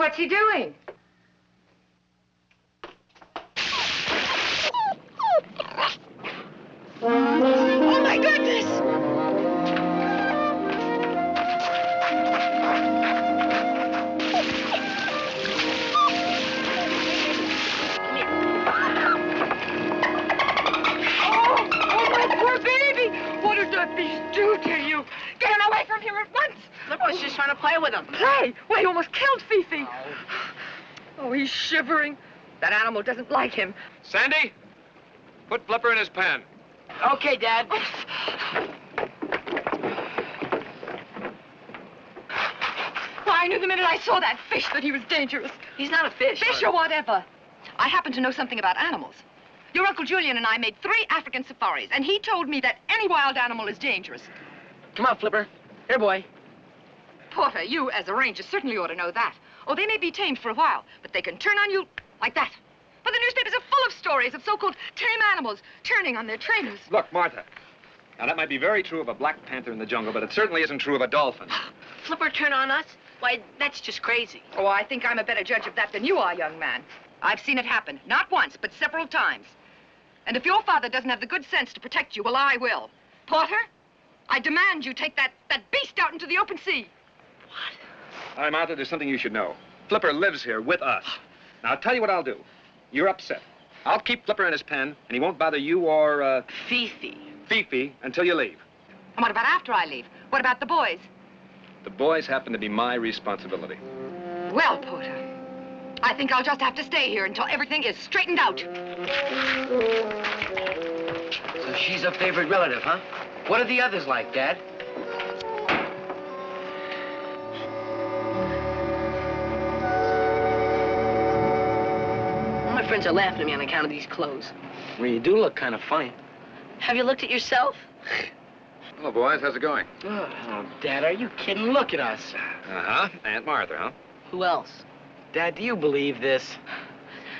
What's he doing? Oh, my goodness! Oh, oh, my poor baby! What did that beast do to you? Get him away from here at once! Flipper was just trying to play with him. Play! Why, he almost killed Fifi. Oh, he's shivering. That animal doesn't like him. Sandy, put Flipper in his pen. Okay, Dad. Why, I knew the minute I saw that fish that he was dangerous. He's not a fish. Fish or whatever. I happen to know something about animals. Your Uncle Julian and I made three African safaris, and he told me that any wild animal is dangerous. Come on, Flipper. Here, boy. Porter, you, as a ranger, certainly ought to know that. Oh, they may be tamed for a while, but they can turn on you like that. But the newspapers are full of stories of so-called tame animals turning on their trainers. Look, Martha. Now, that might be very true of a black panther in the jungle, but it certainly isn't true of a dolphin. Flipper turn on us? Why, that's just crazy. Oh, I think I'm a better judge of that than you are, young man. I've seen it happen, not once, but several times. And if your father doesn't have the good sense to protect you, well, I will. Porter, I demand you take that, that beast out into the open sea. All right, Martha, there's something you should know. Flipper lives here with us. Now, I'll tell you what I'll do. You're upset. I'll keep Flipper in his pen, and he won't bother you or, uh, Fifi. Fifi until you leave. And what about after I leave? What about the boys? The boys happen to be my responsibility. Well, Porter, I think I'll just have to stay here until everything is straightened out. So she's a favorite relative, huh? What are the others like, Dad? Friends are laughing at me on account of these clothes. Well, you do look kind of funny. Have you looked at yourself? Hello, boys. How's it going? Oh, Dad, are you kidding? Look at us. Uh-huh. Aunt Martha, huh? Who else? Dad, do you believe this?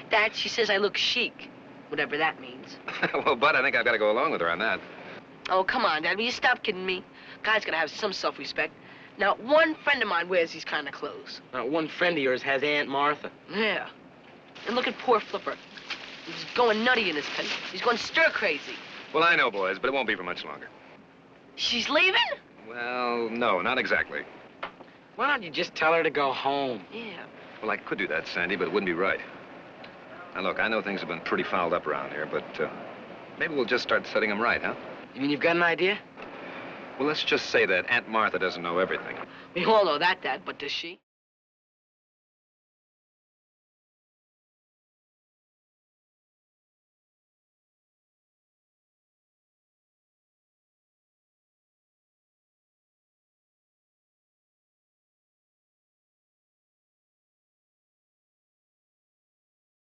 Dad, she says I look chic. Whatever that means. well, Bud, I think I've got to go along with her on that. Oh, come on, Dad. Will you stop kidding me? Guy's gonna have some self-respect. Now, one friend of mine wears these kind of clothes. Not one friend of yours has Aunt Martha. Yeah. And look at poor Flipper. He's going nutty in his pen. He's going stir crazy. Well, I know, boys, but it won't be for much longer. She's leaving? Well, no, not exactly. Why don't you just tell her to go home? Yeah. Well, I could do that, Sandy, but it wouldn't be right. Now, look, I know things have been pretty fouled up around here, but uh, maybe we'll just start setting them right, huh? You mean you've got an idea? Well, let's just say that Aunt Martha doesn't know everything. We all know that, Dad, but does she?